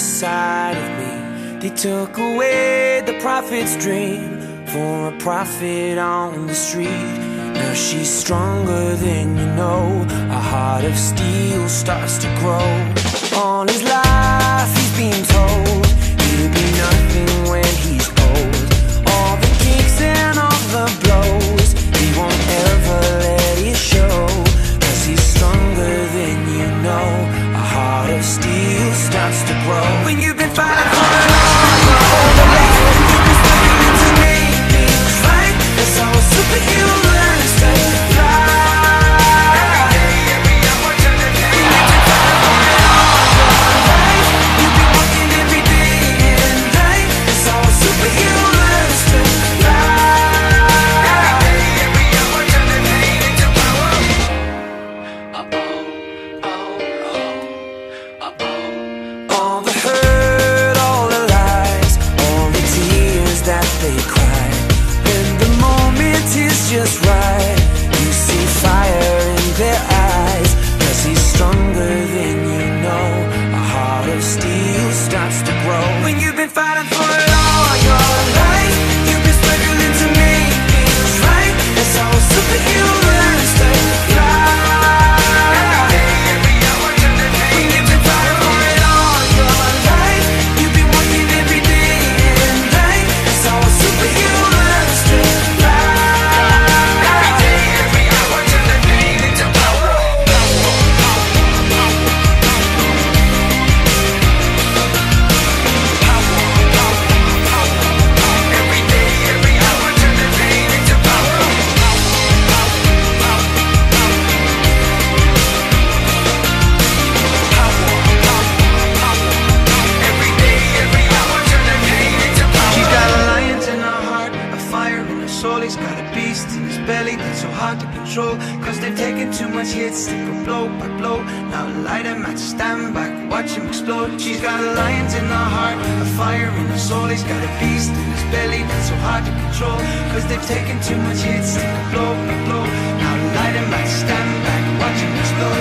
side of me. They took away the prophet's dream for a prophet on the street. Now she's stronger than you know. A heart of steel starts to grow on his life. Just right, you see fire in their eyes. Cause he's stronger than you know. A heart of steel starts to grow. When you've been soul. He's got a beast in his belly that's so hard to control. Cause they've taken too much hits, they go blow by blow. Now light him at stand back, watch him explode. She's got a lion in her heart, a fire in her soul. He's got a beast in his belly that's so hard to control. Cause they've taken too much hits, they go blow by blow. Now light him at stand back, watch him explode,